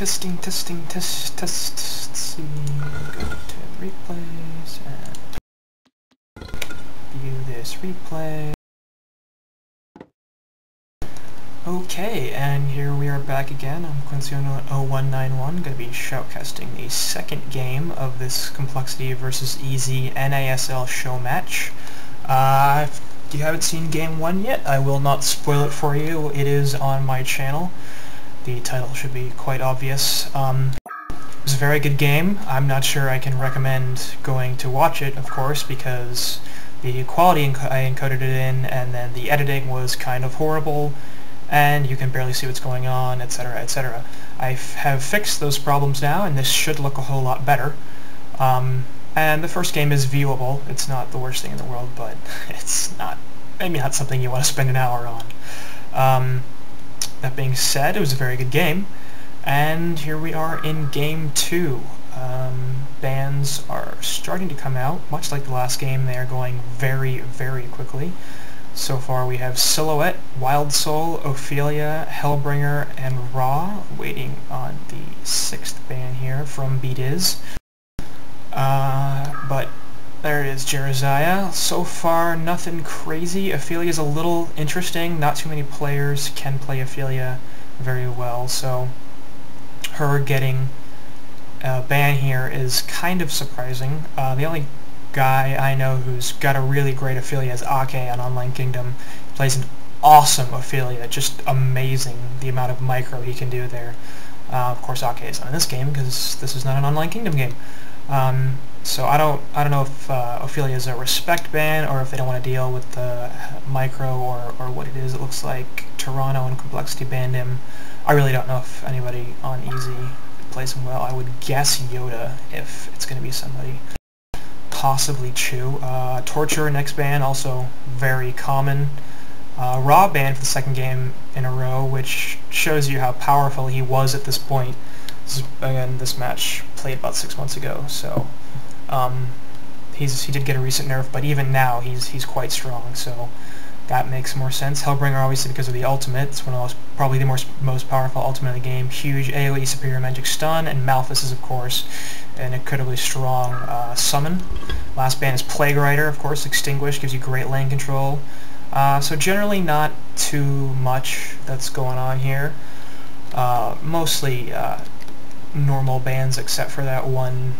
testing, testing, test, test. See. Go to replays and view this replay. Okay, and here we are back again. I'm Quincy0191, going to be shoutcasting the second game of this Complexity versus EZ NASL show match. Uh, if you haven't seen game one yet, I will not spoil it for you. It is on my channel. The title should be quite obvious. Um, it was a very good game. I'm not sure I can recommend going to watch it, of course, because the quality I encoded it in and then the editing was kind of horrible and you can barely see what's going on, etc., etc. I have fixed those problems now, and this should look a whole lot better. Um, and the first game is viewable. It's not the worst thing in the world, but it's not maybe not something you want to spend an hour on. Um, that being said, it was a very good game, and here we are in game two. Um, bands are starting to come out, much like the last game. They are going very, very quickly. So far we have Silhouette, Wild Soul, Ophelia, Hellbringer, and Raw, waiting on the sixth band here from Beat Is. Uh, but there it is, Jeremiah. So far, nothing crazy. Ophelia is a little interesting. Not too many players can play Ophelia very well, so her getting a ban here is kind of surprising. Uh, the only guy I know who's got a really great Ophelia is Ake on Online Kingdom. He plays an awesome Ophelia, just amazing the amount of micro he can do there. Uh, of course, Ake is not in this game because this is not an Online Kingdom game. Um, so I don't I don't know if uh, Ophelia is a respect ban or if they don't want to deal with the micro or, or what it is. It looks like Toronto and Complexity banned him. I really don't know if anybody on EZ plays him well. I would guess Yoda if it's going to be somebody possibly Chew. Uh, Torture next ban, also very common. Uh, Raw ban for the second game in a row, which shows you how powerful he was at this point. This is, again, this match played about six months ago, so um, he's he did get a recent nerf, but even now he's he's quite strong. So that makes more sense. Hellbringer, obviously, because of the ultimate. It's one of probably the most, most powerful ultimate in the game. Huge AoE superior magic stun, and Malthus is, of course, an incredibly strong uh, summon. Last band is Plague Rider, of course. Extinguish gives you great lane control. Uh, so generally not too much that's going on here. Uh, mostly uh, normal bands except for that one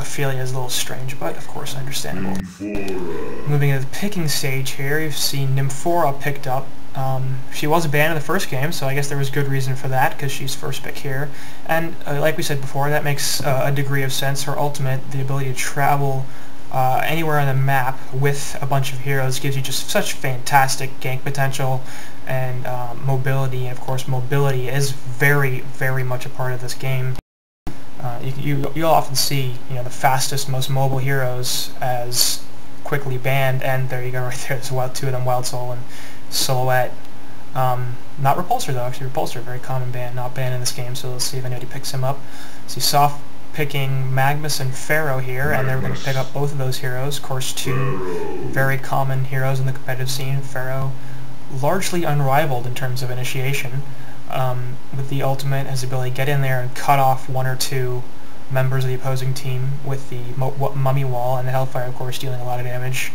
Ophelia is a little strange, but of course understandable. Nymphora. Moving to the picking stage here, you've seen Nymphora picked up. Um, she was banned in the first game, so I guess there was good reason for that, because she's first pick here. And uh, like we said before, that makes uh, a degree of sense. Her ultimate, the ability to travel uh, anywhere on the map with a bunch of heroes gives you just such fantastic gank potential and um, mobility. And of course, mobility is very, very much a part of this game. Uh, you, you, you'll often see you know the fastest, most mobile heroes as quickly banned, and there you go right there. There's wild, two of them, Wild Soul and Silhouette. Um, not Repulsor though, actually Repulsor, very common ban, not banned in this game, so let's see if anybody picks him up. See soft picking Magmus and Pharaoh here, and they're going to pick up both of those heroes. Of course, two very common heroes in the competitive scene. Pharaoh, largely unrivaled in terms of initiation um, with the ultimate has the ability to get in there and cut off one or two members of the opposing team with the mummy wall and the hellfire of course dealing a lot of damage.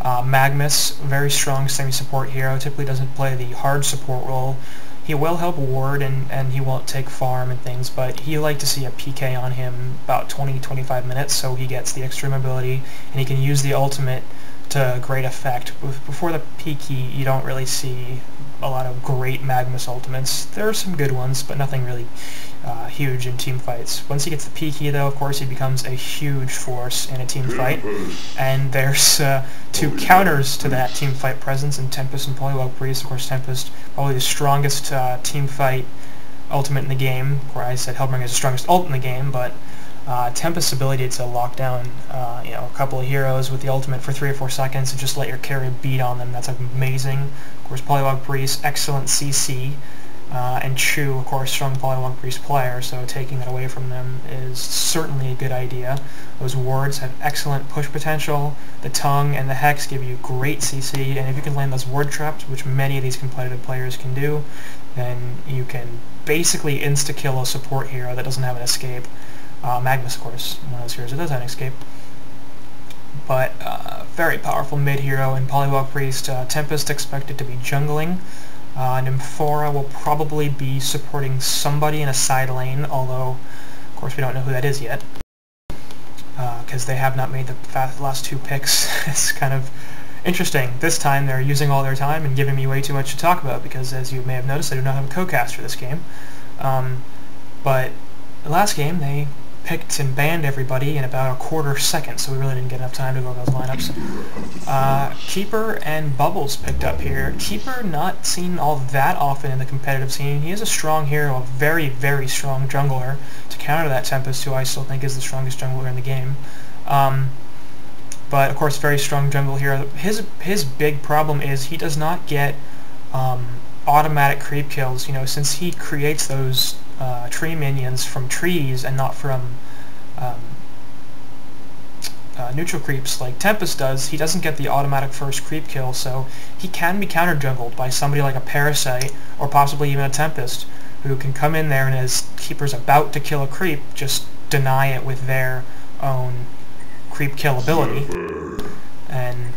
Uh, Magmus, very strong semi-support hero, typically doesn't play the hard support role. He will help ward and, and he won't take farm and things, but he like to see a PK on him about 20-25 minutes so he gets the extreme ability and he can use the ultimate to great effect. Before the PK, you don't really see a lot of great Magmus ultimates. There are some good ones, but nothing really uh, huge in team fights. Once he gets the PK though, of course, he becomes a huge force in a team fight. And there's uh, two counters to that team fight presence in Tempest and Polywog Priest. Of course, Tempest, probably the strongest uh, team fight ultimate in the game. Where I said Hellbringer is the strongest ult in the game, but uh, Tempest's ability to lock down, uh, you know, a couple of heroes with the ultimate for three or four seconds and just let your carry beat on them, that's amazing. Of course, Polywog Priest, excellent CC, uh, and Chew, of course, strong Polywog Priest player, so taking that away from them is certainly a good idea. Those wards have excellent push potential. The Tongue and the Hex give you great CC, and if you can land those ward traps, which many of these competitive players can do, then you can basically insta-kill a support hero that doesn't have an escape. Uh, Magmus, of course, one of those heroes that does have an escape. But uh, very powerful mid hero in Polywog Priest. Uh, Tempest expected to be jungling. Uh, Nymphora will probably be supporting somebody in a side lane, although, of course, we don't know who that is yet. Because uh, they have not made the last two picks. it's kind of interesting. This time they're using all their time and giving me way too much to talk about, because as you may have noticed, I do not have a co-cast for this game. Um, but the last game, they picked and banned everybody in about a quarter second, so we really didn't get enough time to go over those lineups. Uh, Keeper and Bubbles picked up here. Keeper not seen all that often in the competitive scene. He is a strong hero, a very, very strong jungler to counter that Tempest, who I still think is the strongest jungler in the game. Um, but of course, very strong jungle hero. His his big problem is he does not get um, automatic creep kills. You know, since he creates those uh, tree minions from trees and not from um, uh, neutral creeps like Tempest does, he doesn't get the automatic first creep kill, so he can be counter-jungled by somebody like a Parasite or possibly even a Tempest who can come in there and as Keeper's about to kill a creep, just deny it with their own creep kill ability. And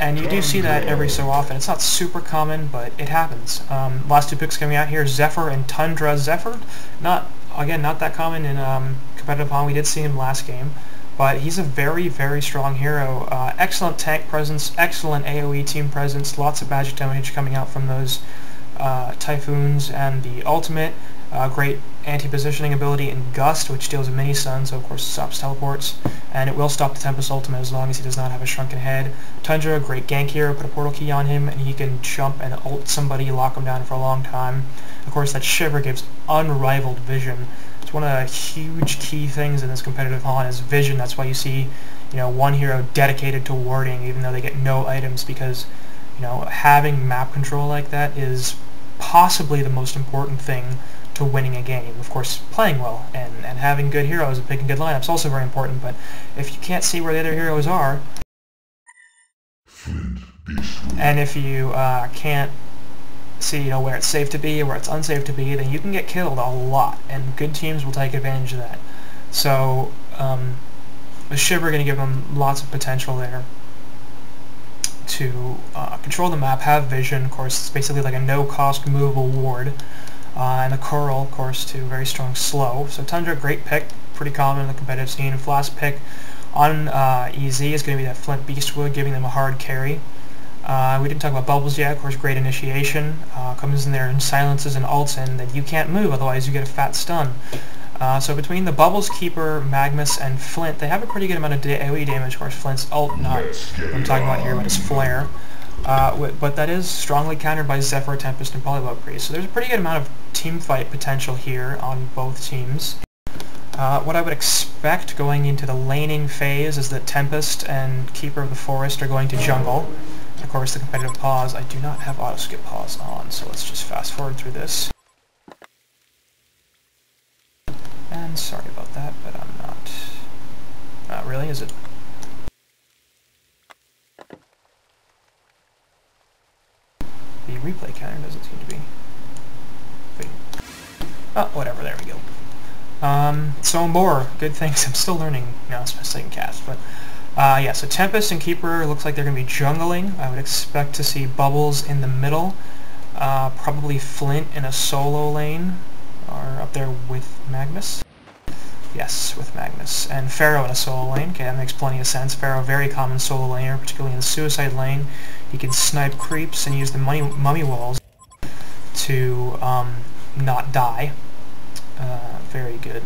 and you do see that every so often. It's not super common, but it happens. Um, last two picks coming out here, Zephyr and Tundra Zephyr. Not, again, not that common in um, competitive Pong. We did see him last game. But he's a very, very strong hero. Uh, excellent tank presence, excellent AoE team presence, lots of magic damage coming out from those uh, Typhoons, and the ultimate uh, great anti-positioning ability in Gust, which deals a mini stun, so of course stops teleports, and it will stop the Tempest ultimate as long as he does not have a shrunken head. Tundra, great gank hero, put a portal key on him, and he can jump and ult somebody, lock him down for a long time. Of course, that Shiver gives unrivaled vision. It's one of the huge key things in this competitive HoN is vision. That's why you see, you know, one hero dedicated to warding, even though they get no items, because, you know, having map control like that is possibly the most important thing to winning a game. Of course, playing well and, and having good heroes and picking good lineups is also very important, but if you can't see where the other heroes are, and if you uh, can't see you know where it's safe to be or where it's unsafe to be, then you can get killed a lot, and good teams will take advantage of that. So, um, with Shiver going to give them lots of potential there to uh, control the map, have vision, of course, it's basically like a no-cost movable ward, uh, and the Coral, of course, too, very strong slow. So Tundra, great pick, pretty common in the competitive scene. Flask pick on uh, EZ is going to be that Flint Beastwood, giving them a hard carry. Uh, we didn't talk about Bubbles yet, of course, great initiation. Uh, comes in there and silences and ults, and that you can't move, otherwise you get a fat stun. Uh, so between the Bubbles Keeper, Magmus, and Flint, they have a pretty good amount of AoE damage. Of course, Flint's ult, not what I'm talking about here, but his Flare. Uh, but that is strongly countered by Zephyr, Tempest, and Polywog Priest. So there's a pretty good amount of team fight potential here on both teams. Uh, what I would expect going into the laning phase is that Tempest and Keeper of the Forest are going to jungle. Of course, the competitive pause. I do not have auto-skip pause on, so let's just fast forward through this. And sorry about that, but I'm not... Not really, is it? The replay counter doesn't seem to be... Oh, whatever, there we go. Um, so Boar, good things. I'm still learning now, second cast, but uh, yeah, so Tempest and Keeper looks like they're going to be jungling. I would expect to see Bubbles in the middle, uh, probably Flint in a solo lane, or up there with Magmus. Yes, with Magmus. And Pharaoh in a solo lane. Okay, that makes plenty of sense. Pharaoh, very common solo laner, particularly in the suicide lane. He can snipe creeps and use the mummy, mummy walls to um, not die. Uh, very good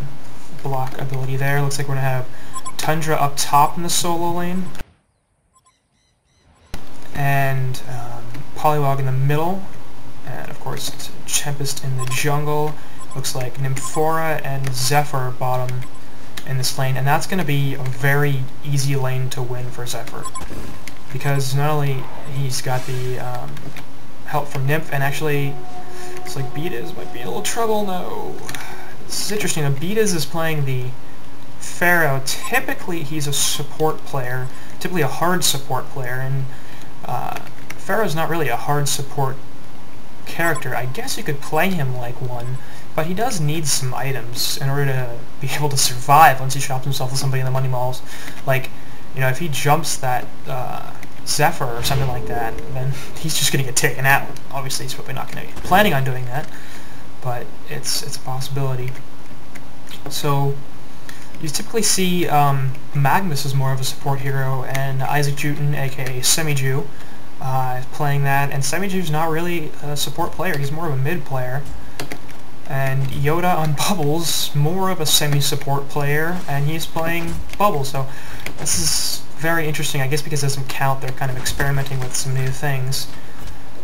block ability there. Looks like we're going to have Tundra up top in the solo lane. And um, Polywog in the middle. And of course Tempest in the jungle. Looks like Nymphora and Zephyr bottom in this lane. And that's going to be a very easy lane to win for Zephyr. Because not only he's got the um, help from Nymph, and actually it's like Beataz might be in a little trouble now. This is interesting. Beataz is playing the Pharaoh. Typically, he's a support player, typically a hard support player, and uh, Pharaoh's not really a hard support character. I guess you could play him like one, but he does need some items in order to be able to survive once he shops himself with somebody in the money malls. Like, you know, if he jumps that uh, Zephyr or something like that, then he's just going to get taken out. Obviously, he's probably not going to be planning on doing that, but it's it's a possibility. So you typically see um, Magmus as more of a support hero, and Isaac Juten, aka Semi-Jew, uh, playing that. And Semi-Jew's not really a support player; he's more of a mid player. And Yoda on Bubbles, more of a semi-support player, and he's playing Bubbles. So this is very interesting, I guess because it doesn't count, they're kind of experimenting with some new things.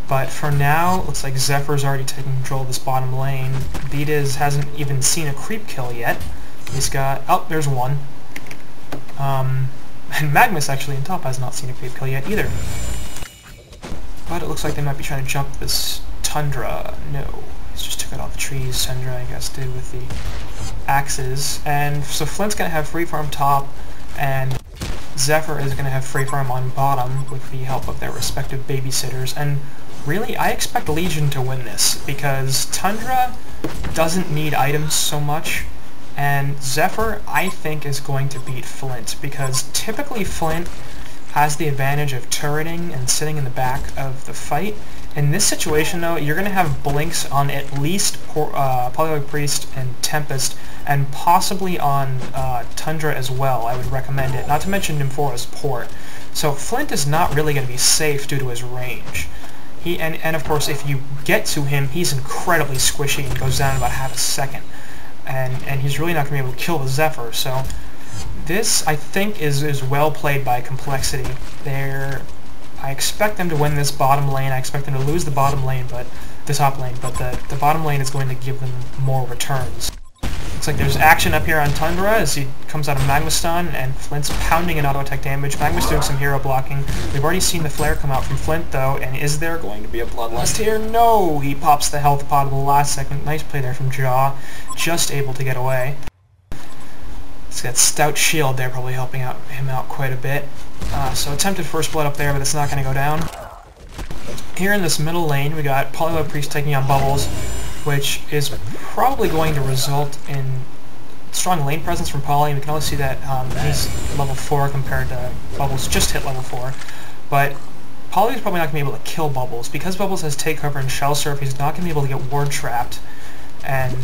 But for now, looks like Zephyr's already taking control of this bottom lane. Beatiz hasn't even seen a creep kill yet. He's got... oh, there's one. Um, and Magmus actually in top has not seen a creep kill yet either. But it looks like they might be trying to jump this Tundra. No. He's just took it off the trees, Tundra I guess did with the axes. And so Flint's gonna have free farm top, and Zephyr is going to have free farm on bottom with the help of their respective babysitters, and really, I expect Legion to win this, because Tundra doesn't need items so much, and Zephyr, I think, is going to beat Flint, because typically Flint has the advantage of turreting and sitting in the back of the fight. In this situation, though, you're going to have blinks on at least uh, Polywog Priest and Tempest, and possibly on uh, Tundra as well. I would recommend it, not to mention Nymphora's Port. So Flint is not really going to be safe due to his range. He and, and of course, if you get to him, he's incredibly squishy and goes down in about half a second. And, and he's really not going to be able to kill the Zephyr, so this, I think, is, is well played by Complexity. They're, I expect them to win this bottom lane. I expect them to lose the bottom lane, but the top lane, but the, the bottom lane is going to give them more returns. Looks like there's action up here on Tundra as he comes out of Magma Stun, and Flint's pounding an auto attack damage. Magma's doing some hero blocking. We've already seen the flare come out from Flint, though, and is there going to be a Bloodlust here? No! He pops the health pot at the last second. Nice play there from Jaw. Just able to get away. He's got Stout Shield there, probably helping out him out quite a bit. Uh, so attempted First Blood up there, but it's not going to go down. Here in this middle lane, we got Polywog Priest taking on Bubbles, which is probably going to result in strong lane presence from Poly. We can only see that um, he's level 4 compared to Bubbles just hit level 4. But Poly is probably not going to be able to kill Bubbles. Because Bubbles has Take Cover and Shell Surf, he's not going to be able to get Ward Trapped. And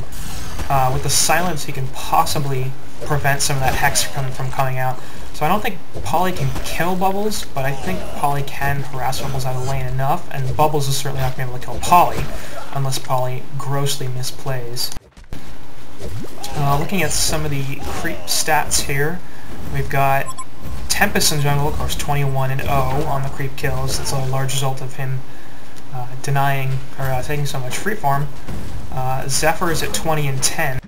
uh, with the Silence, he can possibly prevent some of that Hex from, from coming out. So I don't think Poly can kill Bubbles, but I think Poly can harass Bubbles out of lane enough, and Bubbles is certainly not going to be able to kill Poly, unless Poly grossly misplays. Uh, looking at some of the creep stats here, we've got Tempest in jungle, of course, 21 and 0 on the creep kills. That's a large result of him uh, denying, or uh, taking so much free farm. Uh, Zephyr is at 20 and 10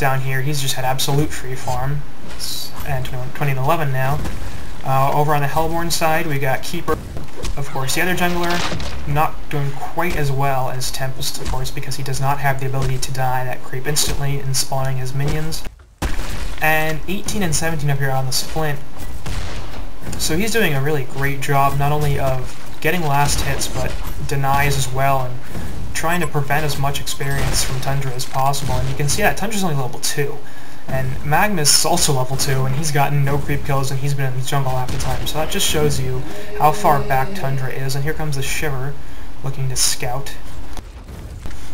down here. He's just had absolute free farm. And 20 and 11 now. Uh, over on the Hellbourne side, we got Keeper, of course. The other jungler not doing quite as well as Tempest, of course, because he does not have the ability to die that creep instantly in spawning his minions. And 18 and 17 up here on the Splint. So he's doing a really great job, not only of getting last hits, but denies as well, and trying to prevent as much experience from Tundra as possible, and you can see that Tundra's only level 2. And Magmus is also level 2, and he's gotten no creep kills, and he's been in the jungle half the time. So that just shows you how far back Tundra is. And here comes the Shiver, looking to scout.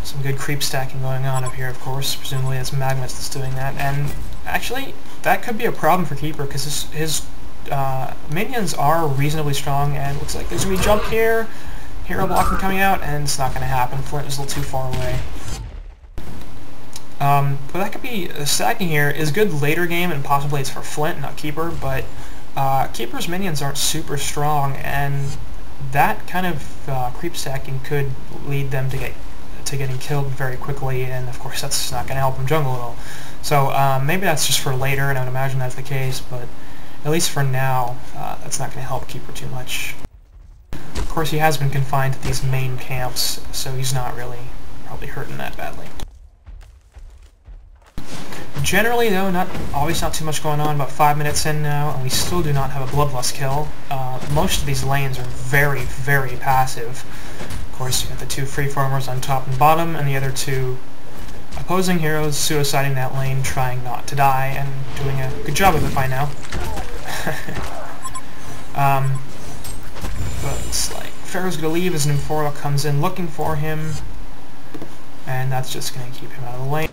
Some good creep stacking going on up here, of course. Presumably it's Magmus that's doing that. And actually, that could be a problem for Keeper, because his, his uh, minions are reasonably strong, and looks like there's going to be jump here hero blocking coming out, and it's not going to happen. Flint is a little too far away. Um, but that could be, uh, stacking here is good later game, and possibly it's for Flint, not Keeper, but uh, Keeper's minions aren't super strong, and that kind of uh, creep stacking could lead them to get to getting killed very quickly, and of course that's not going to help them jungle at all. So um, maybe that's just for later, and I would imagine that's the case, but at least for now, uh, that's not going to help Keeper too much course, he has been confined to these main camps, so he's not really probably hurting that badly. Generally, though, not always not too much going on. About five minutes in now, and we still do not have a Bloodlust kill. Uh, most of these lanes are very, very passive. Of course, you got the two free freeformers on top and bottom, and the other two opposing heroes suiciding that lane, trying not to die, and doing a good job of it by now. um, looks like Pharaoh's gonna leave as Nymphora comes in looking for him, and that's just gonna keep him out of the lane.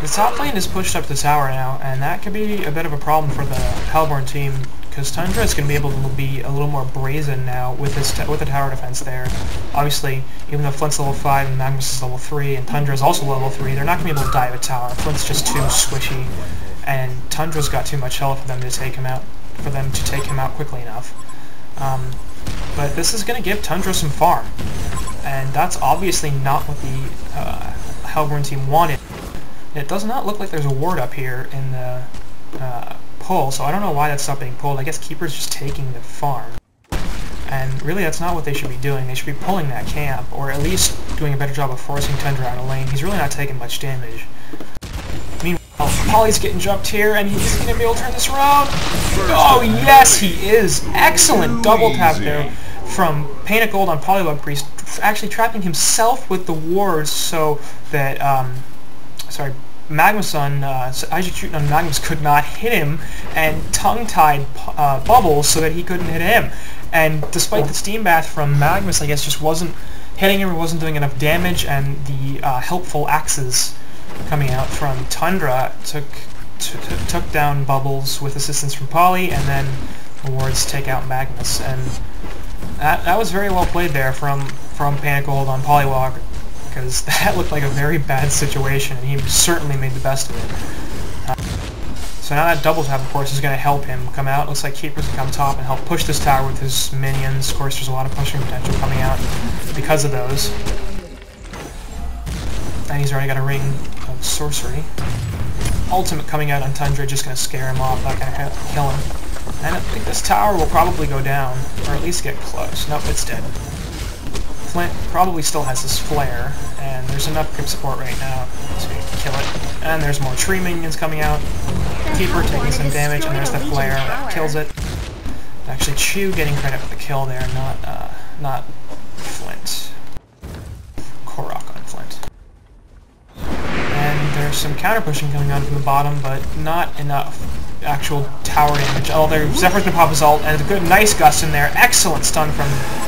The top lane is pushed up the tower now, and that could be a bit of a problem for the Hellbourne team, because Tundra is going to be able to be a little more brazen now with his with the tower defense there. Obviously, even though Flint's level 5 and Magmus is level 3, and Tundra is also level 3, they're not going to be able to dive a tower. Flint's just too squishy, and Tundra's got too much health for them to take him out, for them to take him out quickly enough. Um, but this is going to give Tundra some farm, and that's obviously not what the uh, Hellbourne team wanted. It does not look like there's a ward up here in the uh, pull, so I don't know why that's not being pulled. I guess Keeper's just taking the farm. And really that's not what they should be doing. They should be pulling that camp, or at least doing a better job of forcing Tundra out of lane. He's really not taking much damage. Polly's getting jumped here, and he's going to be able to turn this around. Oh, yes, he is! Excellent double tap there from Pain of Gold on Polywog Priest, actually trapping himself with the wards so that, um, sorry, Magnuson, uh, Isaac shooting on Magmus could not hit him, and tongue-tied uh, Bubbles so that he couldn't hit him. And despite the steam bath from Magmus, I guess just wasn't hitting him, or wasn't doing enough damage, and the uh, helpful axes coming out from Tundra took took down Bubbles with assistance from Polly, and then the wards take out Magmus. And that, that was very well played there from, from Gold on Polywog because that looked like a very bad situation, and he certainly made the best of it. Uh, so now that double tap, of course, is going to help him come out. Looks like Keeper's to come top and help push this tower with his minions. Of course, there's a lot of pushing potential coming out because of those. And he's already got a ring sorcery. Ultimate coming out on Tundra, just going to scare him off, not going to kill him. And I think this tower will probably go down, or at least get close. Nope, it's dead. Flint probably still has this flare, and there's enough grip support right now to kill it. And there's more tree minions coming out. Keeper taking some damage, and there's the flare that kills it. Actually, Chew getting credit for the kill there, not uh, not there's some counter pushing coming on from the bottom, but not enough actual tower damage. Oh, there, Zephyr's gonna pop his ult, and a good, nice gust in there. Excellent stun from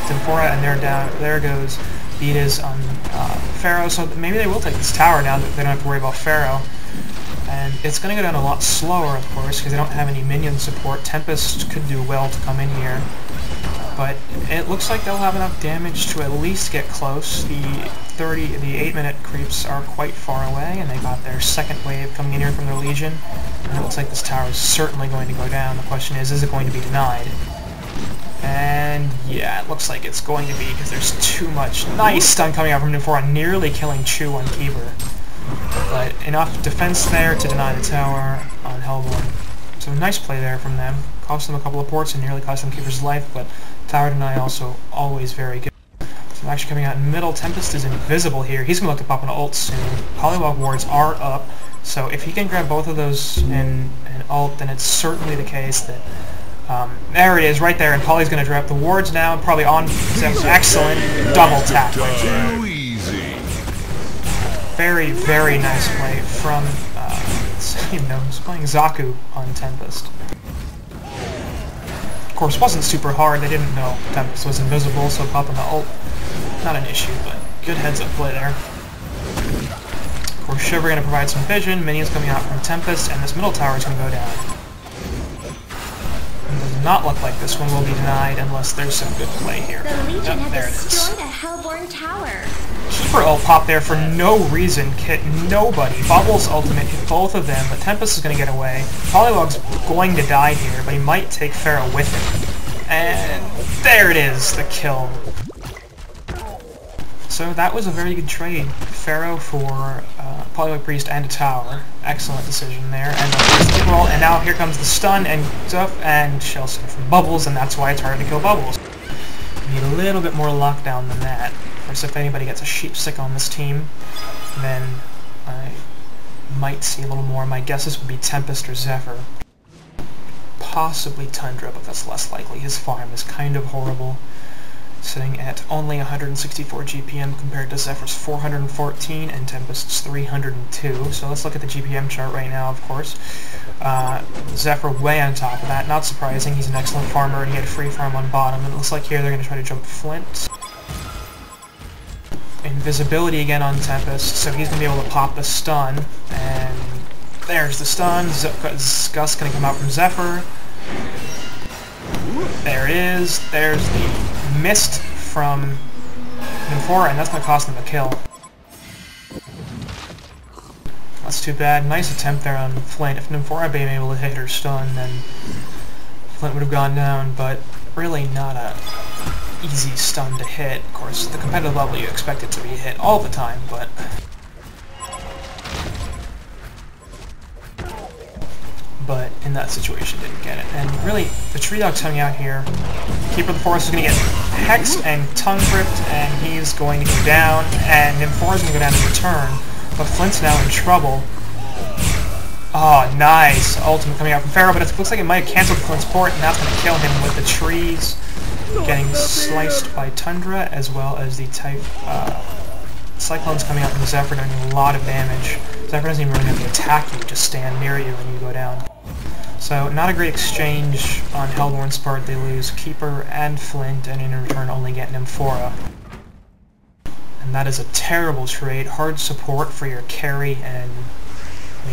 Nymphora, and there down, there goes Beatas on uh, Pharaoh. So maybe they will take this tower now that they don't have to worry about Pharaoh. And it's gonna go down a lot slower, of course, because they don't have any minion support. Tempest could do well to come in here but it looks like they'll have enough damage to at least get close. The 30, the 8 minute creeps are quite far away, and they got their second wave coming in here from their Legion. And it looks like this tower is certainly going to go down. The question is, is it going to be denied? And yeah, it looks like it's going to be because there's too much nice stun coming out from Nymphora, nearly killing Chu on Keeper. But enough defense there to deny the tower on Hellbourne. So nice play there from them. Cost them a couple of ports and nearly cost them Keeper's life, but Tower Deny also always very good. So I'm actually coming out in middle. Tempest is invisible here. He's going to look to pop an ult soon. Polywog wards are up, so if he can grab both of those in an ult, then it's certainly the case that... Um, there it is, right there, and Polly's going to drop the wards now, probably on... Excellent double tap. Very, very nice play from, uh, you know, playing Zaku on Tempest course, wasn't super hard. They didn't know Tempest was invisible, so popping the ult, not an issue, but good heads-up play there. Of course, Shiver going to provide some vision, minions coming out from Tempest, and this middle tower is going to go down. Not look like this one will be denied unless there's some good play here. The Legion yep, there it is. a Hellbourne tower. Keeper ult pop there for no reason, kit nobody. Bubbles ultimate hit both of them, but Tempest is going to get away. Polywog's going to die here, but he might take Pharaoh with him. And there it is, the kill. So that was a very good trade. Pharaoh for uh, Polywog Priest and a tower. Excellent decision there. And the roll, and now here comes the stun and stuff, and Shell from Bubbles, and that's why it's hard to kill Bubbles. Need a little bit more lockdown than that Of course, if anybody gets a Sheepstick on this team, then I might see a little more. My guesses would be Tempest or Zephyr. Possibly Tundra, but that's less likely. His farm is kind of horrible. Sitting at only 164 GPM compared to Zephyr's 414 and Tempest's 302. So let's look at the GPM chart right now, of course. Uh, Zephyr way on top of that. Not surprising, he's an excellent farmer and he had free farm on bottom. And it looks like here they're going to try to jump Flint. Invisibility again on Tempest, so he's going to be able to pop the stun. And there's the stun. Gus going to come out from Zephyr. There it is. There's the mist from Nymphora, and that's going to cost them a kill. That's too bad. Nice attempt there on Flint. If Nymphora had been able to hit her stun, then Flint would have gone down, but really not a easy stun to hit. Of course, the competitive level you expect it to be hit all the time, but but in that situation didn't get it. And really, the Tree Dog's coming out here. Keeper of the Forest is going to get hexed and Tongue Crypt, and he's going to go down, and Nymphora is going to go down in return, but Flint's now in trouble. Oh, nice. Ultimate coming out from Pharaoh, but it looks like it might have canceled Flint's port, and that's going to kill him with the trees getting sliced by Tundra, as well as the type uh, Cyclone's coming out from Zephyr doing a lot of damage. Zephyr doesn't even really have to attack you, just stand near you when you go down. So not a great exchange on Hellbourne's part. They lose Keeper and Flint, and in return only get Nymphora. And that is a terrible trade. Hard support for your carry and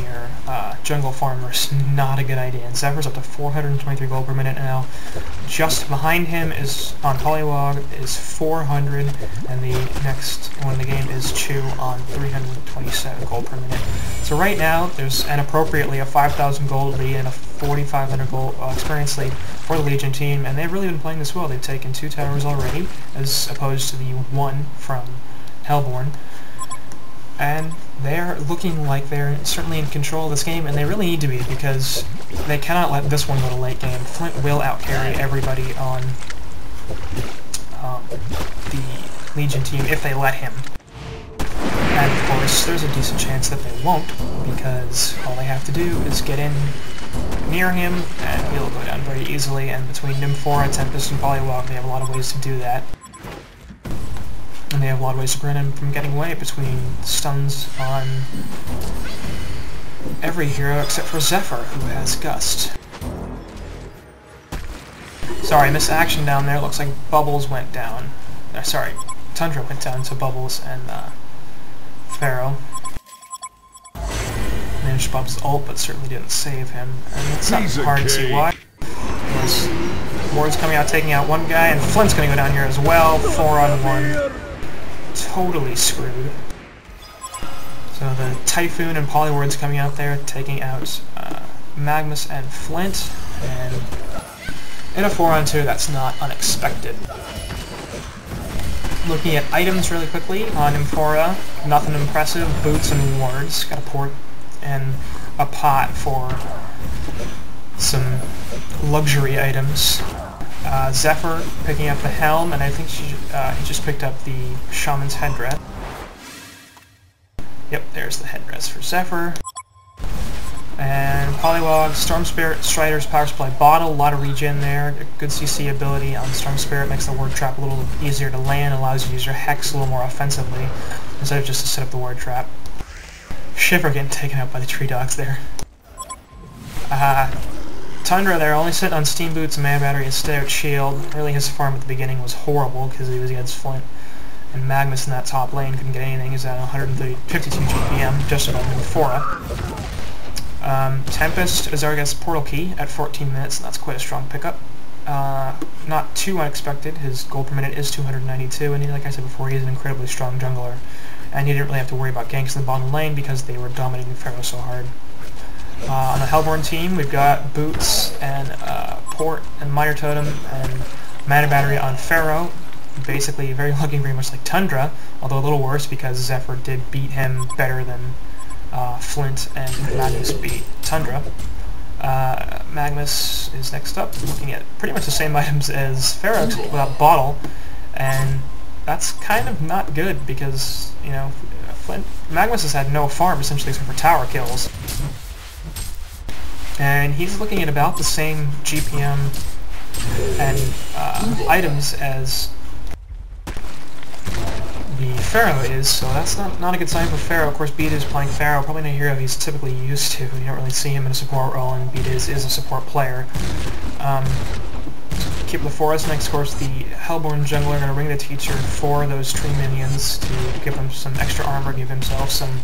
your uh, jungle farmers. not a good idea. And Zephyr's up to 423 gold per minute now. Just behind him is on Polywog is 400, and the next one in the game is Chew on 327 gold per minute. So right now, there's an appropriately a 5,000 gold lead and a 4,500 gold uh, experience lead for the Legion team, and they've really been playing this well. They've taken two towers already, as opposed to the one from Hellbourne and they're looking like they're certainly in control of this game, and they really need to be, because they cannot let this one go to late game. Flint will outcarry everybody on um, the Legion team if they let him. And of course, there's a decent chance that they won't, because all they have to do is get in near him, and he'll go down very easily, and between Nymphora, Tempest, and Polywog, they have a lot of ways to do that. And they have a lot of ways to prevent him from getting away between stuns on every hero except for Zephyr, who has Gust. Sorry, missed action down there. Looks like Bubbles went down. Uh, sorry, Tundra went down to Bubbles and uh, Pharaoh. Managed Bub's ult, but certainly didn't save him. And it's not hard to see why. Ward's coming out, taking out one guy, and Flint's going to go down here as well. Four on one totally screwed. So the Typhoon and Poliward's coming out there, taking out uh, Magmus and Flint, and in a 4 on 2, that's not unexpected. Looking at items really quickly, on Nymphora, nothing impressive, boots and wards, got a port and a pot for some luxury items. Uh, Zephyr picking up the helm, and I think she, uh, he just picked up the Shaman's headdress. Yep, there's the headdress for Zephyr. And Storm Spirit, Strider's Power Supply Bottle, a lot of regen there. Good CC ability on Storm Spirit, makes the ward trap a little easier to land, allows you to use your Hex a little more offensively, instead of just to set up the ward trap. Shiver getting taken out by the tree dogs there. Uh, Tundra there, only sitting on Steam Boots and Mana Battery instead of Shield. Really his farm at the beginning was horrible because he was against Flint. And Magmus in that top lane couldn't get anything. He's at 152 GPM, just about Nymphora. Um, Tempest guest Portal Key at 14 minutes, and that's quite a strong pickup. Uh, not too unexpected. His gold per minute is 292, and he, like I said before, he's an incredibly strong jungler. And he didn't really have to worry about ganks in the bottom lane because they were dominating Pharaoh so hard. Uh, on the Hellbourne team, we've got Boots and uh, Port and Mire Totem and Mana Battery on Pharaoh. Basically, very looking very much like Tundra, although a little worse because Zephyr did beat him better than uh, Flint and Magmus beat Tundra. Uh, Magmus is next up, looking at pretty much the same items as Pharaoh, without Bottle, and that's kind of not good because, you know, Flint, Magmus has had no farm essentially except for tower kills. And he's looking at about the same GPM and uh, items as the Pharaoh is, so that's not, not a good sign for Pharaoh. Of course, Beat is playing Pharaoh, probably not a hero he's typically used to. You don't really see him in a support role, and Beat is, is a support player. Um, keep the forest next course, the Hellbourne Jungler going to ring the teacher for those tree minions to give him some extra armor, give himself some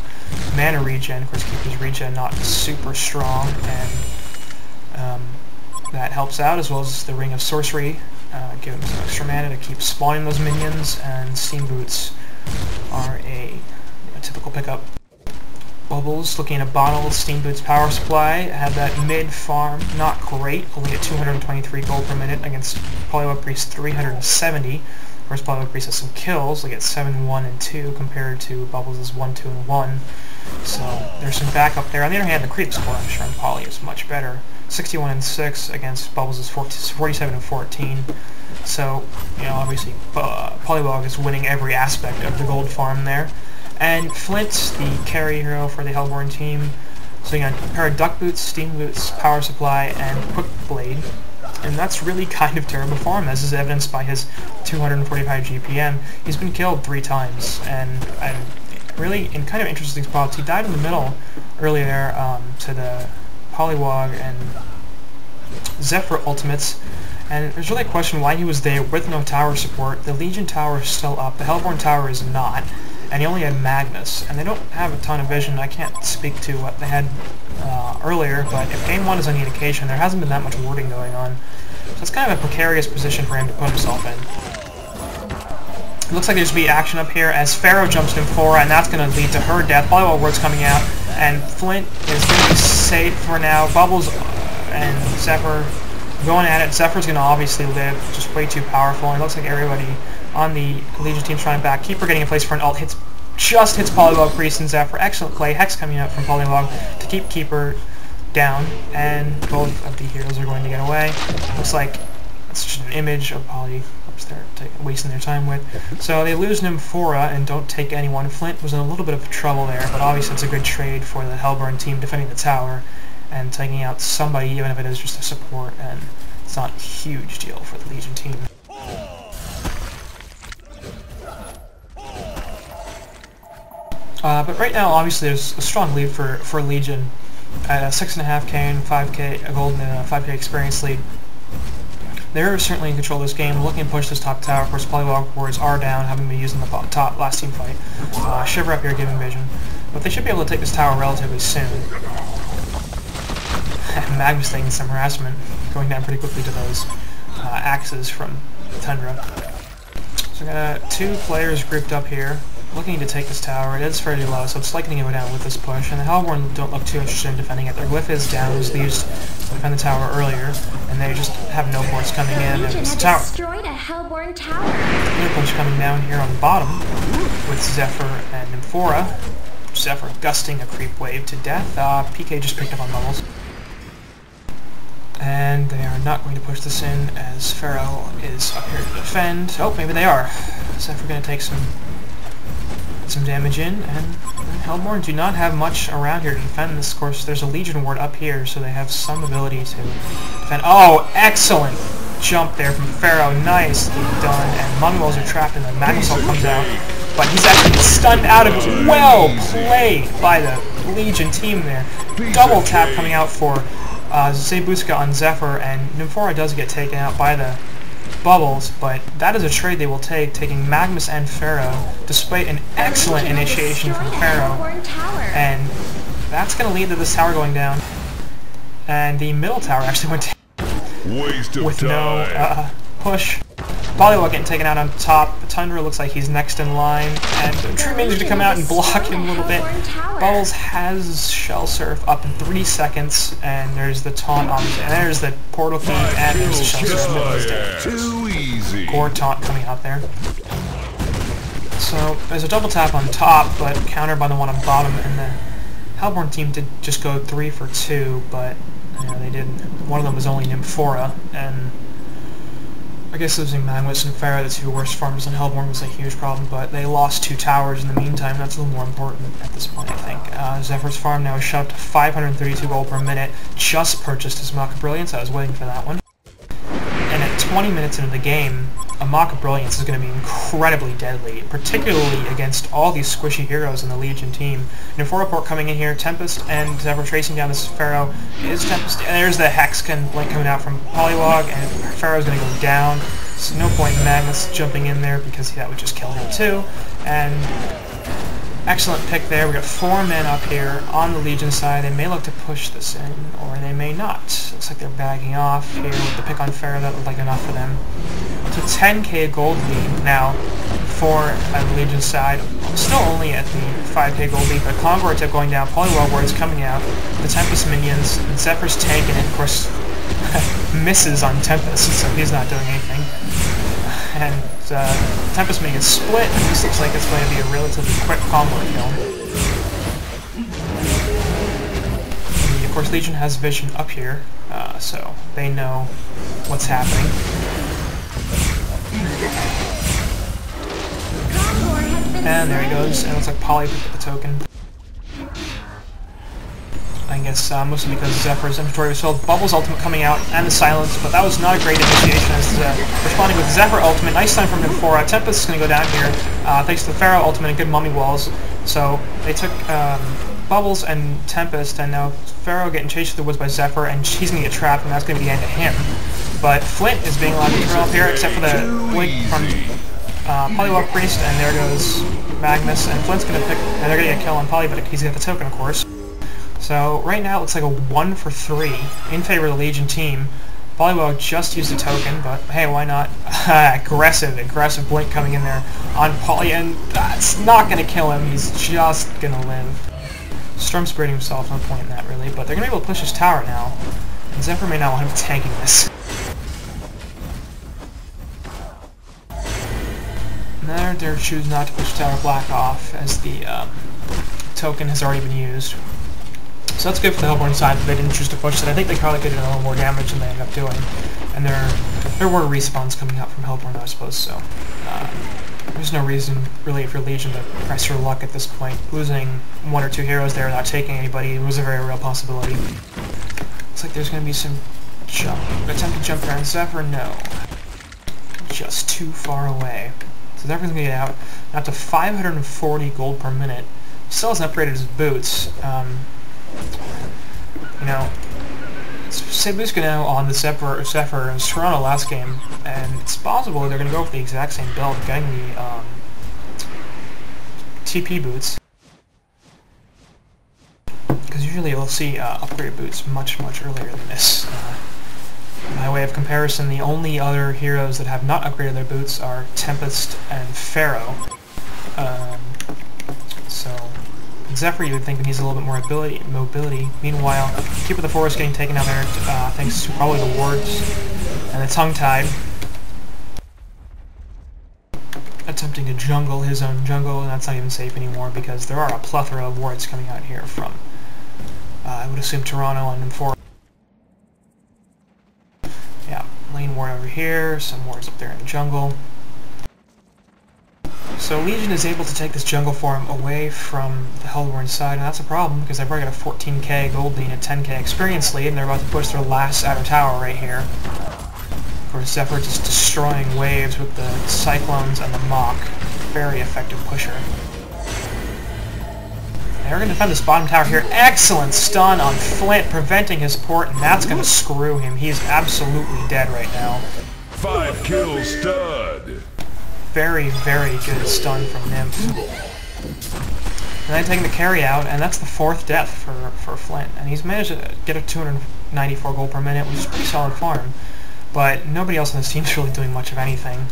mana regen. Of course, keep his regen not super strong, and um, that helps out, as well as the Ring of Sorcery, uh, give him some extra mana to keep spawning those minions, and Steam Boots are a, a typical pickup. Bubbles, looking at a bottle, Steam Boots power supply, I have that mid farm, not great, only at 223 gold per minute against Polywog Priest 370. Of course, Polywog Priest has some kills, like at 7, 1, and 2, compared to Bubbles' 1, 2, and 1. So there's some backup there. On the other hand, the creep score I'm sure on Poly is much better. 61 and 6 against Bubbles' 47 and 14. So, you know, obviously, uh, Polywog is winning every aspect of the gold farm there. And Flint, the carry hero for the Hellbourne team, so you got a pair of Duck Boots, Steam Boots, Power Supply, and Quick Blade. And that's really kind of terrible for him, as is evidenced by his 245 GPM. He's been killed three times, and, and really in kind of interesting spots. He died in the middle earlier um, to the Polywog and Zephyr ultimates, and there's really a question why he was there with no tower support. The Legion tower is still up, the Hellbourne tower is not and he only had Magmus, and they don't have a ton of vision. I can't speak to what they had uh, earlier, but if Game 1 is any indication, there hasn't been that much warding going on. So it's kind of a precarious position for him to put himself in. It looks like there's going to be action up here as Pharaoh jumps in Fora, and that's going to lead to her death. Volleyball Word's coming out, and Flint is going to be safe for now. Bubbles and Zephyr going at it. Zephyr's going to obviously live, just way too powerful, and it looks like everybody on the Legion team trying to back. Keeper getting a place for an ult. Hits, just hits Polywog, Priest, and Zephyr. Excellent play. Hex coming up from Polywog to keep Keeper down, and both of the heroes are going to get away. Looks like it's just an image of Poly, they're wasting their time with. So they lose Nymphora and don't take anyone. Flint was in a little bit of trouble there, but obviously it's a good trade for the Hellbourne team defending the tower and taking out somebody, even if it is just a support, and it's not a huge deal for the Legion team. Uh, but right now, obviously, there's a strong lead for, for Legion at a 6.5k and 5k, a gold and a 5k experience lead. They're certainly in control of this game, looking to push this top tower. Of course, Polywog Warriors are down, having been used in the top last team fight. Uh, Shiver up here giving vision. But they should be able to take this tower relatively soon. Magmus taking some harassment, going down pretty quickly to those uh, axes from Tundra. So we got uh, two players grouped up here looking to take this tower. It is fairly low, so it's likely to go down with this push. And the Hellbourne don't look too interested in defending it. Their glyph is down, as they used to defend the tower earlier, and they just have no force coming in. And it's tower. destroyed a Hellbourne tower. Another punch coming down here on the bottom with Zephyr and Nymphora. Zephyr gusting a creep wave to death. Uh, PK just picked up on bubbles. And they are not going to push this in as Pharaoh is up here to defend. Oh, maybe they are. So we're going to take some some damage in, and Hellbourne do not have much around here to defend this. Of course, there's a Legion Ward up here, so they have some ability to defend. Oh, excellent jump there from Pharaoh. Nicely done, and Mummy Wells are trapped, and the Magnusol comes out, but he's actually stunned out of it. Well played by the Legion team there. Double tap coming out for uh, Zebuska on Zephyr, and Nymphora does get taken out by the Bubbles, but that is a trade they will take, taking Magmus and Pharaoh, despite an excellent initiation from Pharaoh. And that's going to lead to this tower going down. And the middle tower actually went down with no uh, push. Polywog getting taken out on top. Tundra looks like he's next in line. And True managed to come out and block him a little bit. Bubbles has Shell Surf up in three seconds. And there's the taunt on And there's the portal key. And there's the Shell Surf. Too easy. Gore taunt coming out there. So there's a double tap on top, but countered by the one on bottom. And the Hellbourne team did just go three for two, but you know, they did. One of them was only Nymphora, and I guess losing Magmus and Pharaoh, the two worst farmers in Hellbourne, was a huge problem, but they lost two towers in the meantime. That's a little more important at this point, I think. Uh, Zephyr's farm now is shut up to 532 gold per minute. Just purchased his Mock Brilliance. I was waiting for that one. And at 20 minutes into the game, a Mock of Brilliance is going to be incredibly deadly, particularly against all these squishy heroes in the Legion team. Nymphora Port coming in here, Tempest and Zephyr tracing down this Pharaoh. Is Tempest, there's the Hex can Blink coming out from Polywog, and Pharaoh's going to go down. So no point in Magmus jumping in there because that would just kill him too. And excellent pick there. We got four men up here on the Legion side. They may look to push this in, or they may not. Looks like they're bagging off here with the pick on Pharaoh. That looked like enough for them. To 10k gold lead now for uh, the Legion side. Still only at the 5k gold lead, but Convert tip going down. Polywog Ward is coming out. The Tempest minions. and Zephyr's tanking it, of course, misses on Tempest, so he's not doing anything. And uh, Tempest minions split, and this looks like it's going to be a relatively quick combo kill. And of course, Legion has vision up here, uh, so they know what's happening. And there he goes, and it looks like Polly picked up the token. Guess uh, mostly because Zephyr's inventory was filled. Bubbles ultimate coming out, and the silence, but that was not a great initiation as uh, responding with Zephyr ultimate. Nice time from Nymphora. Tempest is going to go down here, uh, thanks to the Pharaoh ultimate and good mummy walls. So they took um, Bubbles and Tempest, and now Pharaoh getting chased through the woods by Zephyr, and she's going to get trapped, and that's going to be the end of him. But Flint is being allowed to turn off here, except for the blink from uh, Polywog Priest, and there goes Magmus, and Flint's going to pick, and they're going to get a kill on Poly, but he's got the token, of course. So right now it looks like a 1 for 3 in favor of the Legion team. Polywog just used a token, but hey, why not? aggressive, aggressive Blink coming in there on Poly, and that's not going to kill him. He's just going to live. Storm spraying himself, no point in that really, but they're going to be able to push his tower now. And Zephyr may not want him tanking this. There, they're choosing not to push Tower Black off, as the um, token has already been used. So that's good for the Hellbourne side that they didn't choose to push it. I think they probably could have done a little more damage than they ended up doing. And there, there were respawns coming out from Hellbourne, I suppose, so... Uh, there's no reason, really, for Legion to press your luck at this point. Losing one or two heroes there without taking anybody was a very real possibility. Looks like there's going to be some jump. Attempt to jump around Zephyr? No. Just too far away. So Zephyr's going to get out. Up to 540 gold per minute. Still hasn't upgraded his boots. Um, you know, Sabuska now on the Zephyr, and Toronto last game, and it's possible they're going to go for the exact same build, getting the um, TP boots. Because usually you'll see uh, upgraded boots much, much earlier than this. Uh, by way of comparison, the only other heroes that have not upgraded their boots are Tempest and Pharaoh. Um, so, Zephyr you would think needs a little bit more ability, mobility. Meanwhile, Keeper of the Forest getting taken out there uh, thanks to probably the wards and the tongue-tied. Attempting to jungle his own jungle, and that's not even safe anymore because there are a plethora of wards coming out here from, uh, I would assume, Toronto and Forest. Yeah, lane ward over here, some wards up there in the jungle. So Legion is able to take this jungle form away from the Hellbourne side, and that's a problem, because they've already got a 14k gold lead and a 10k experience lead, and they're about to push their last outer tower right here. Of course, Zephyr just destroying waves with the Cyclones and the Mock. Very effective pusher. They're going to defend this bottom tower here. Excellent stun on Flint, preventing his port, and that's going to screw him. He is absolutely dead right now. Five kills stud very, very good stun from Nymph. And then taking the carry out, and that's the fourth death for, for Flint. And he's managed to get a 294 gold per minute, which is pretty solid farm. But nobody else on this team is really doing much of anything.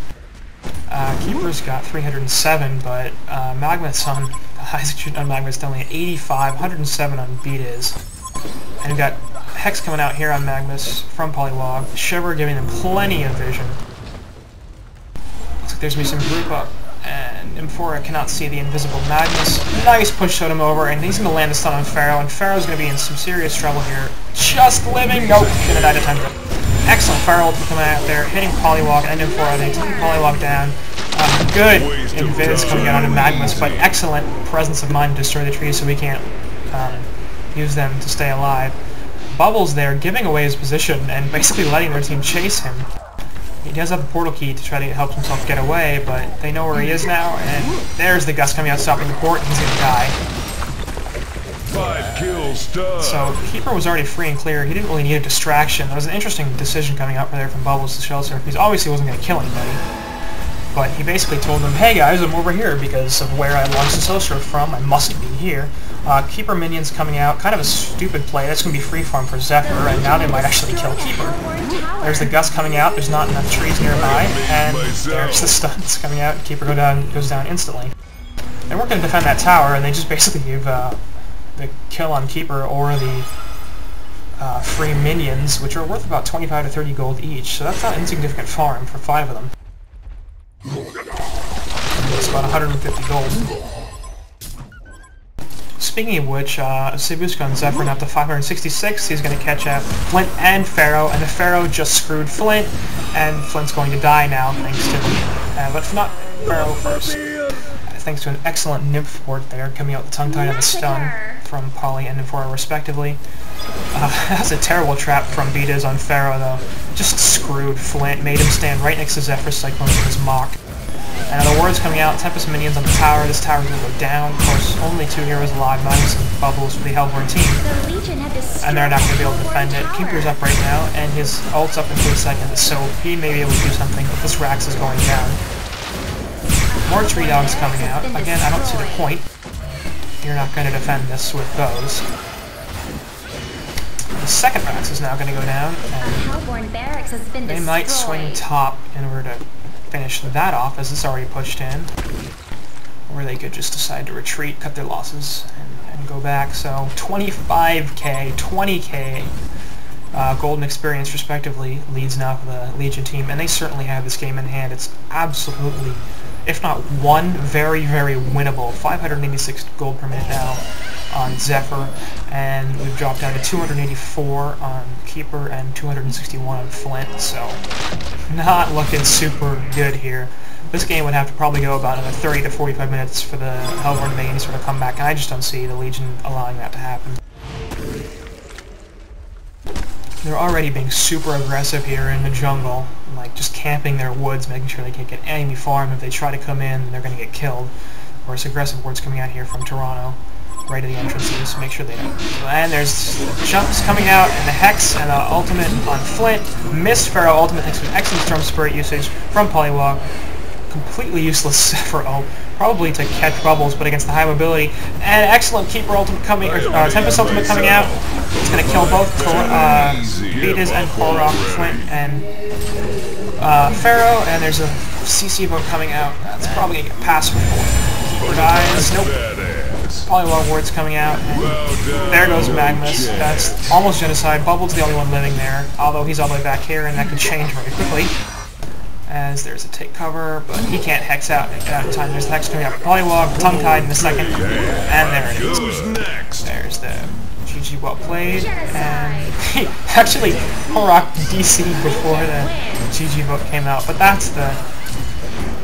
Uh, Keeper's got 307, but uh, Magmus on, Isaac on Magmus only at 85, 107 on Beat is. And we've got Hex coming out here on Magmus from Polywog. Shiver giving them plenty of vision. There's me some group up, and Nymphora cannot see the invisible Magmus. Nice push totem over, and he's going to land a stun on Pharaoh, and Pharaoh's going to be in some serious trouble here. Just living! Nope, gonna die to time Excellent Fire Pharaoh coming out there, hitting Polywog and Nymphora, then taking Polywog down. Uh, good invis coming out onto Magmus, but excellent presence of mind to destroy the trees so we can't um, use them to stay alive. Bubbles there, giving away his position and basically letting their team chase him. He does have the portal key to try to help himself get away, but they know where he is now, and there's the gust coming out stopping the port, he's gonna die. Five kills done. So Keeper was already free and clear. He didn't really need a distraction. That was an interesting decision coming out from there from Bubbles to Shell Surf. He obviously wasn't going to kill anybody. But he basically told them, hey guys, I'm over here because of where I launched the Shell Surf from. I must be here. Uh, Keeper minions coming out. Kind of a stupid play. That's going to be free farm for Zephyr, and now they might actually kill Keeper. There's the gust coming out. There's not enough trees nearby. And there's the stuns coming out. Keeper go down, goes down instantly. They weren't going to defend that tower, and they just basically gave uh, the kill on Keeper or the uh, free minions, which are worth about 25 to 30 gold each, so that's not insignificant farm for five of them. It's about 150 gold. Speaking of which, uh, Sibuska and Zephyr up to 566. He's going to catch out Flint and Pharaoh, and the Pharaoh just screwed Flint, and Flint's going to die now, thanks to the... Uh, but not Pharaoh first thanks to an excellent nymph port there, coming out the tongue-tied and the stun from Polly and Nymphora respectively. Uh, that's a terrible trap from Betas on Pharaoh though. Just screwed Flint, made him stand right next to Zephyr Cyclone with his Mach. And the words coming out, Tempest minions on the tower, this tower is gonna go down. Of course, only two heroes alive, minus some bubbles for the Hellbourne team. and they're not gonna be able to defend it. Keeper's up right now, and his ult's up in three seconds, so he may be able to do something, but this Rax is going down. More tree dogs coming out. Again, I don't see the point. You're not going to defend this with those. The second Rax is now going to go down, and they might swing top in order to finish that off, as it's already pushed in. Or they could just decide to retreat, cut their losses, and, and go back. So 25k, 20k uh, golden experience respectively leads now for the Legion team, and they certainly have this game in hand. It's absolutely if not one, very, very winnable. 586 gold per minute now on Zephyr, and we've dropped down to 284 on Keeper and 261 on Flint, so not looking super good here. This game would have to probably go about another 30 to 45 minutes for the Hellbourne main to sort of come back, and I just don't see the Legion allowing that to happen. They're already being super aggressive here in the jungle, like just camping their woods, making sure they can't get enemy farm. If they try to come in, they're going to get killed. Of course, aggressive words coming out here from Toronto, right at the entrances, make sure they don't. And there's jumps coming out, and the Hex and the Ultimate on Flint. Miss Pharaoh Ultimate thanks to excellent Storm Spirit usage from Polywog. Completely useless for probably to catch bubbles, but against the high mobility. And excellent Keeper Ultimate coming, or uh, Tempest Ultimate coming out. It's going to kill both uh, and Korok, Flint, and uh, Pharaoh. And there's a CC vote coming out. That's probably going to get past before Keeper dies. Nope. Polywog Ward's coming out. And there goes Magmus. That's almost genocide. Bubble's the only one living there, although he's all the way back here, and that could change very quickly as there's a take cover, but he can't hex out at in time. There's the hex coming up. Polywog, tongue-tied in a second, and there it is. There's the GG well played, and actually Korok DC before the GG vote came out, but that's the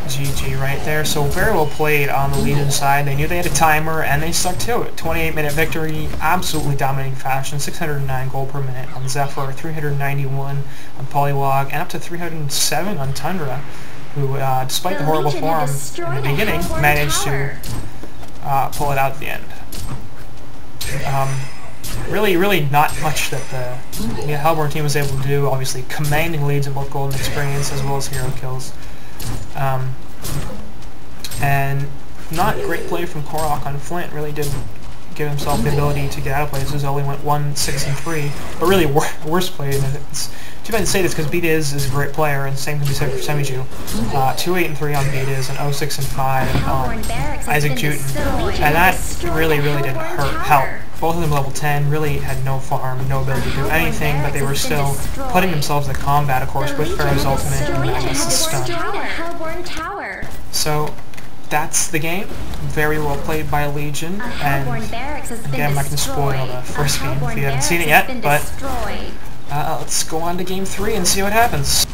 GG right there. So very well played on the Legion side. They knew they had a timer, and they stuck to it. 28-minute victory, absolutely dominating fashion. 609 gold per minute on Zephyr, 391 on Polywog, and up to 307 on Tundra, who, uh, despite the, the horrible form in the beginning, managed to uh, pull it out at the end. Um, really, really not much that the Hellbourne team was able to do. Obviously, commanding leads in both golden experience as well as hero kills. Um, and not great play from Korok on Flint. Really did give himself the ability to get out of places. Only went 1, 6, and 3. But really, wor worst play. It's too bad to say this because Beat is is a great player, and same can be said for Semiju. Uh, 2, 8, and 3 on Beat is, and 0, 6, and 5 on Isaac Juten. And that really, really did hurt, help both of them level 10, really had no farm, no ability to do anything, but they were still putting themselves into combat, of course, with Pharaoh's Ultimate and Magmus' stun. So, that's the game. Very well played by Legion, and again, I'm not going to spoil the first game if you haven't seen it yet, but uh, let's go on to game 3 and see what happens.